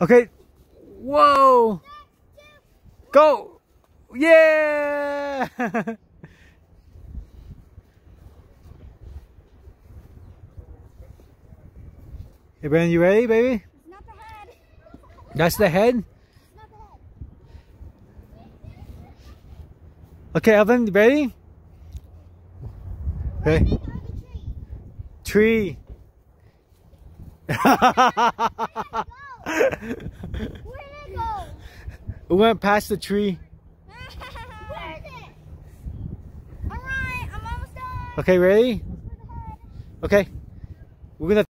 Okay. Whoa. Go. Yeah. hey, Ben, you ready, baby? The. That's the head? The head. Okay, Evan, ready? Okay. Tree. Tree. Where'd it go? we went past the tree. Where is it? Alright, I'm almost done. Okay, ready? Where's the head? Okay. We're gonna